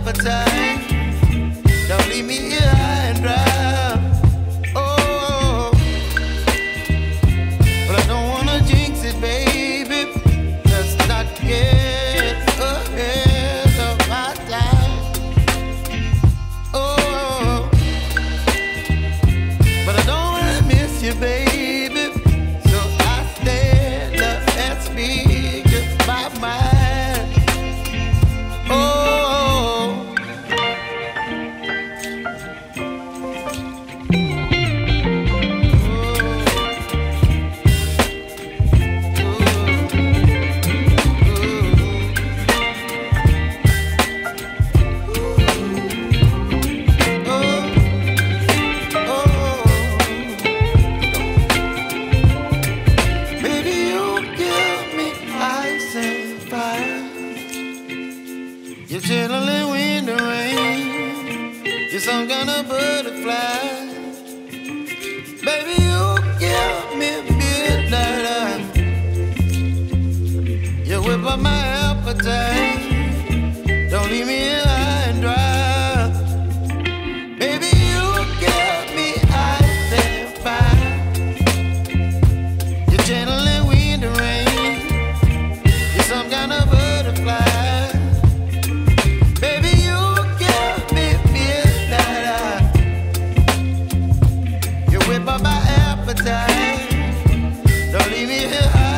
appetite. Don't leave me here. butterfly. Baby, you give me midnight. You whip up my appetite. Don't leave me in. time. Don't leave me here.